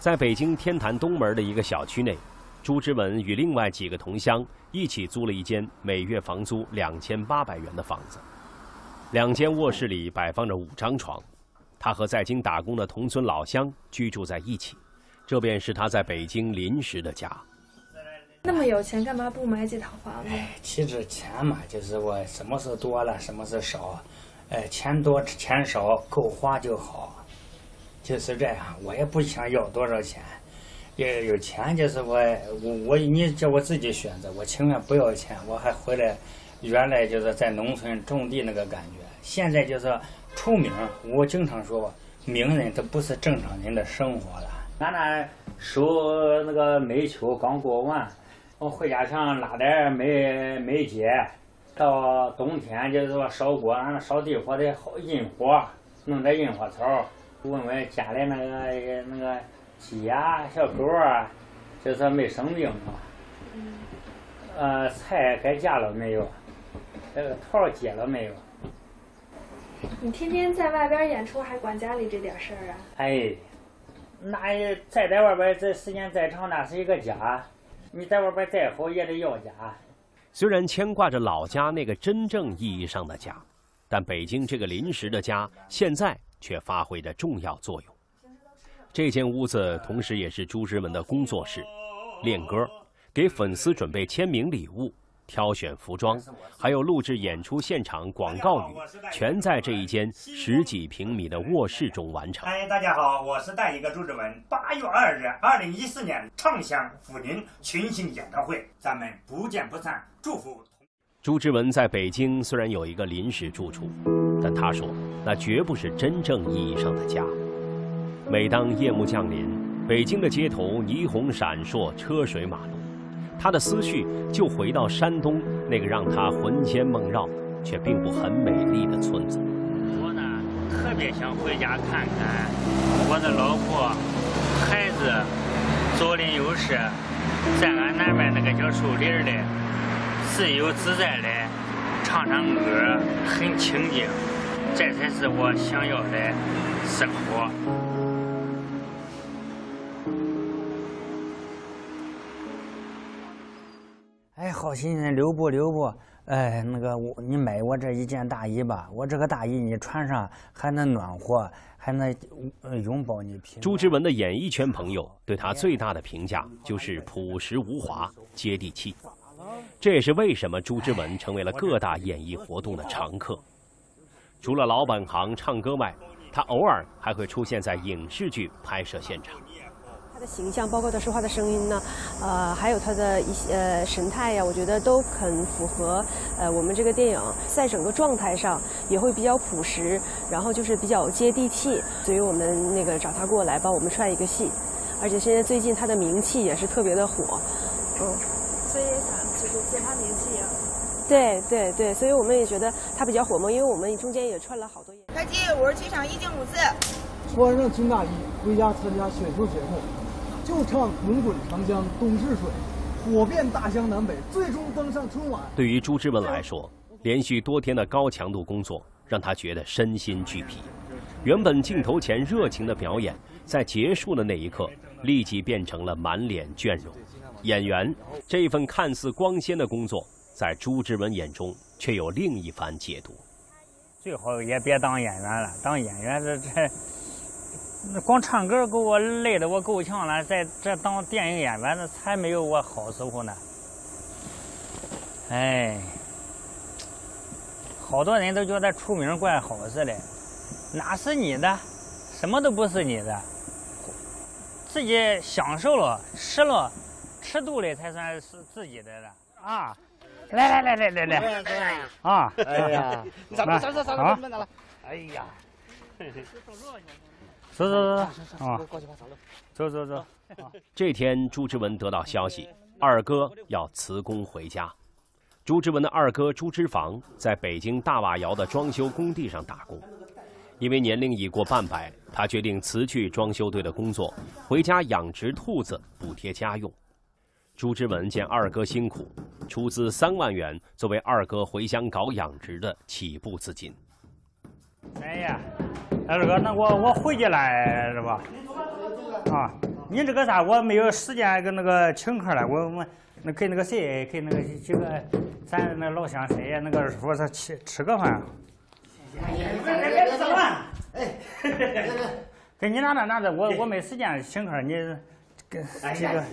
在北京天坛东门的一个小区内，朱之文与另外几个同乡一起租了一间每月房租两千八百元的房子。两间卧室里摆放着五张床，他和在京打工的同村老乡居住在一起，这便是他在北京临时的家。那么有钱，干嘛不买几套房子？其实钱嘛，就是我什么时候多了，什么时候少，哎，钱多钱少够花就好。就是这样，我也不想要多少钱，也有钱就是我我我你叫我自己选择，我情愿不要钱，我还回来，原来就是在农村种地那个感觉。现在就是出名，我经常说，名人都不是正常人的生活了。俺那收那个煤球刚过完，我回家想拉点煤煤秸，到冬天就是说烧锅，俺那烧地火得好引火，弄点引火草。问问家里那个那个鸡呀、小狗啊，就是没生病嘛。呃，菜该嫁了没有？这个桃结了没有？你天天在外边演出，还管家里这点事儿啊？哎，那也再在外边这时间再长，那是一个家。你在外边再好，也得要家。虽然牵挂着老家那个真正意义上的家，但北京这个临时的家，现在。却发挥着重要作用。这间屋子同时也是朱之文的工作室，练歌、给粉丝准备签名礼物、挑选服装，还有录制演出现场广告语，全在这一间十几平米的卧室中完成。哎，大家好，我是带一个朱之文。八月二日，二零一四年畅享抚宁群星演唱会，咱们不见不散。祝福。朱之文在北京虽然有一个临时住处，但他说那绝不是真正意义上的家。每当夜幕降临，北京的街头霓虹闪烁，车水马龙，他的思绪就回到山东那个让他魂牵梦绕却并不很美丽的村子。我呢，特别想回家看看我的老婆、孩子，左邻右舍，在俺南边那个小树林里。自由自在的唱唱歌，很清静，这才是我想要的生活。哎，好心人留步留步？哎，那个我，你买我这一件大衣吧。我这个大衣你穿上还能暖和，还能拥抱你。朱之文的演艺圈朋友对他最大的评价就是朴实无华、接地气。这也是为什么朱之文成为了各大演艺活动的常客。除了老本行唱歌外，他偶尔还会出现在影视剧拍摄现场。他的形象，包括他说话的声音呢，呃，还有他的一些呃神态呀，我觉得都很符合呃我们这个电影，在整个状态上也会比较朴实，然后就是比较接地气，所以我们那个找他过来帮我们串一个戏，而且现在最近他的名气也是特别的火，嗯，所以也想。借他名气呀，对对对，所以我们也觉得他比较火嘛，因为我们中间也串了好多演。开机，我是剧场一进五次。穿上军大衣，回家参加选秀节目，就唱“滚滚长江东逝水”，火遍大江南北，最终登上春晚。对于朱之文来说，连续多天的高强度工作让他觉得身心俱疲。原本镜头前热情的表演，在结束的那一刻，立即变成了满脸倦容。演员这一份看似光鲜的工作，在朱之文眼中却有另一番解读。最好也别当演员了，当演员这这，那光唱歌给我累得我够呛了，在这当电影演员那才没有我好时候呢。哎，好多人都觉得出名怪好似的，哪是你的？什么都不是你的，自己享受了，吃了。吃肚里才算是自己的了啊！来来来来来来啊！哎呀，走走走走走，了。哎呀，走走走走啊！走走走。这天，朱之文得到消息，二哥要辞工回家。朱之文的二哥朱之房在北京大瓦窑的装修工地上打工，因为年龄已过半百，他决定辞去装修队的工作，回家养殖兔子补贴家用。朱之文见二哥辛苦，出资三万元作为二哥回乡搞养殖的起步资金。哎呀，二哥，那我我回去了是吧？啊，你这个啥？我没有时间跟那个请客了。我我那跟那个谁，跟那个几个咱那老乡谁呀？那个说他吃吃个饭。别吃饭。哎，给你拿着拿着，我我没时间请客，你跟几个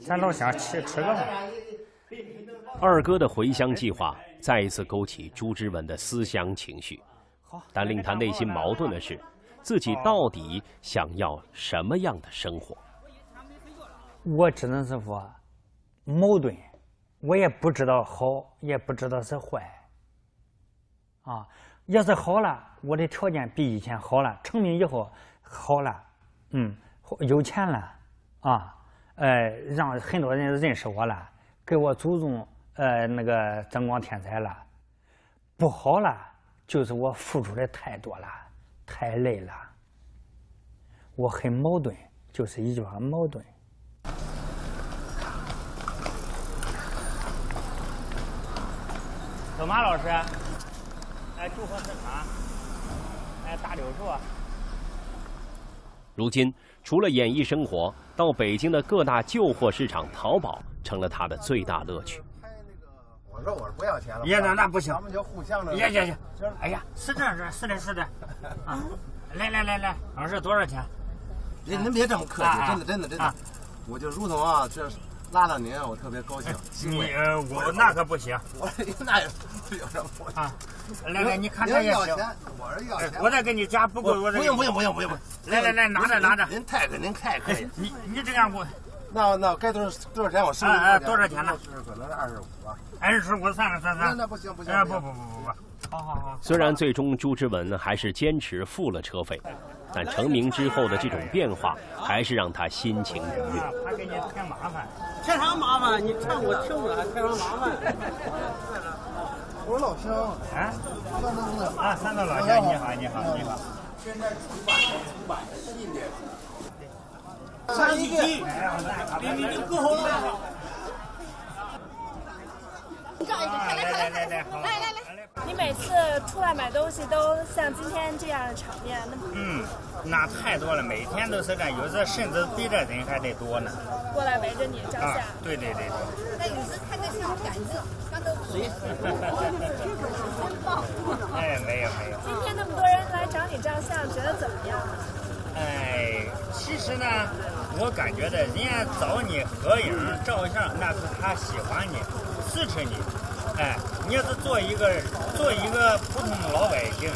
咱老乡吃吃个饭。二哥的回乡计划再一次勾起朱之文的思乡情绪，但令他内心矛盾的是，自己到底想要什么样的生活？我只能是说矛盾，我也不知道好，也不知道是坏。啊，要是好了，我的条件比以前好了，成名以后好了，嗯，有钱了，啊，呃，让很多人认识我了，给我祖宗。呃，那个增光添彩了，不好了，就是我付出的太多了，太累了，我很矛盾，就是一句话矛盾。小马老师，哎，祝贺市场，哎，大柳树。如今，除了演艺生活，到北京的各大旧货市场淘宝成了他的最大乐趣。我说我是不要钱了，爷那那不行，咱们就互相的。爷爷行！哎呀，是这样是的是的。啊，来来来来，老师多少钱？您您别这么客气，真的真的真的，我就如同啊，这拉到您，我特别高兴。你我那可不行，我那有什么啊？来来，你看这也行。我是要钱，我再给你加，不够我不用不用不用不用不用。来来来，拿着拿着。您太给您太客气。你你这样我。那那该多少多少钱？我收。哎多少钱呢？是可能是二十五啊。二十五算了算了。那不行不行。哎不不不不不。好好好。虽然最终朱之文还是坚持付了车费，但成名之后的这种变化，还是让他心情愉悦。他给你添麻烦。添啥麻烦？你唱我听着还添啥麻烦？我老乡。啊。三道的。啊，三道老乡，你好你好你好。现在出版出版系列。三一句，你你你够好了。照一个，来来来来来来来。你每次出来买东西都像今天这样的场面，那嗯，那太多了，每天都是这样，有时甚至比这人还得多呢。过来围着你照相。对对对。那有时看着像赶着，刚都谁？真棒！哎，没有没有。今天那么多人来找你照相，觉得怎么样？哎，其实呢，我感觉的，人家找你合影、照相，那是他喜欢你，支持你。哎，你要是做一个做一个普通的老百姓，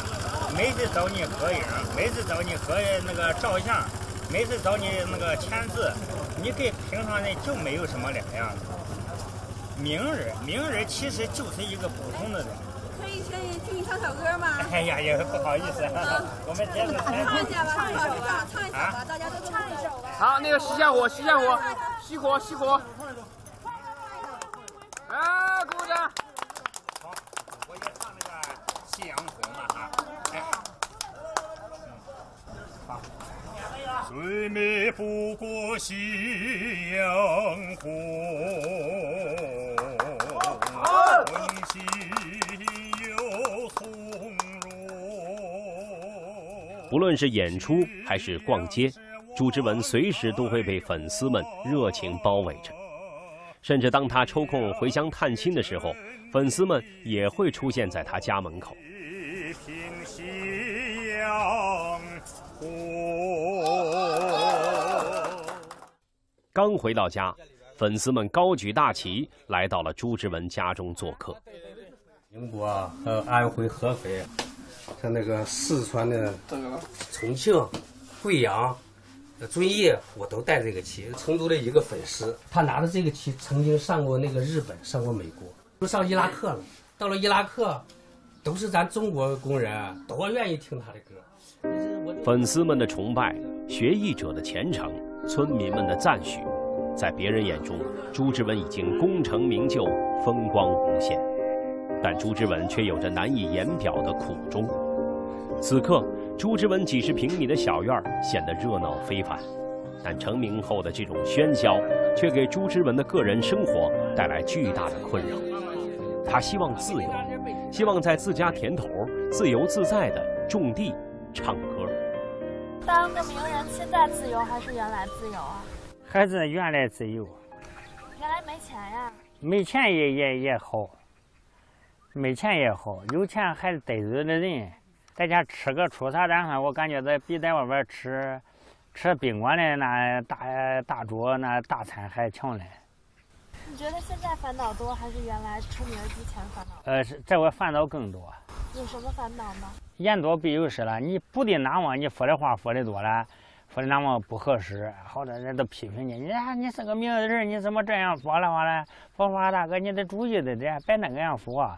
每次找你合影，每次找你合那个照相，每次找你那个签字，你跟平常人就没有什么两样。名人，名人其实就是一个普通的人。可以可以听你唱首歌吗？哎呀，也不好意思，我们接着 唱一下吧，唱一首吧，唱一首吧，大家都唱一首吧。好，那个熄下火，熄下火，熄火，熄火。啊，鼓掌。好，我也唱那个《夕阳红》了哈。哎，好。灭不过夕阳红，温馨。不论是演出还是逛街，朱之文随时都会被粉丝们热情包围着。甚至当他抽空回乡探亲的时候，粉丝们也会出现在他家门口。一品夕阳红刚回到家，粉丝们高举大旗来到了朱之文家中做客。宁波和安徽合肥。像那个四川的重庆、贵阳、遵义，我都带这个旗。成都的一个粉丝，他拿着这个旗，曾经上过那个日本，上过美国，都上伊拉克了。到了伊拉克，都是咱中国工人，多愿意听他的歌。粉丝们的崇拜，学艺者的虔诚，村民们的赞许，在别人眼中，朱之文已经功成名就，风光无限。但朱之文却有着难以言表的苦衷。此刻，朱之文几十平米的小院显得热闹非凡，但成名后的这种喧嚣，却给朱之文的个人生活带来巨大的困扰。他希望自由，希望在自家田头自由自在地种地、唱歌。当个名人，现在自由还是原来自由啊？还是原来自由，原来没钱呀？没钱也也也好，没钱也好，有钱还是得罪的人。在家吃个粗茶淡饭，我感觉这比在外边吃吃宾馆的那大大桌那大餐还强嘞。你觉得现在烦恼多，还是原来出名之前烦恼？呃，是这我烦恼更多。有什么烦恼呢？言多必有失了，你不得那么，你说的话说的多了，说的那么不合适，好多人都批评你。你看你是个名人，你怎么这样说了话嘞？说话大哥，你得注意的点，别那个样说。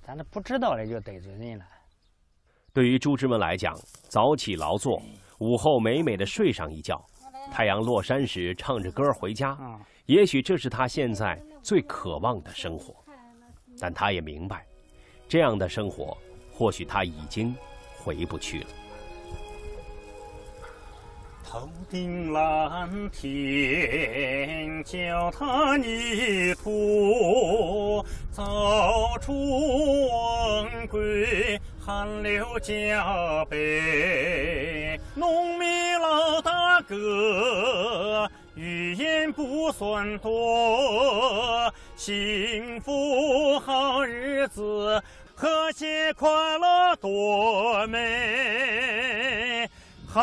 咱都不知道的就得罪人了。对于朱之文来讲，早起劳作，午后美美的睡上一觉，太阳落山时唱着歌回家。也许这是他现在最渴望的生活，但他也明白，这样的生活或许他已经回不去了。头顶蓝天，脚踏泥土，早出晚归，汗流浃背。农民老大哥。语言不算多，幸福好日子，和谐快乐多美好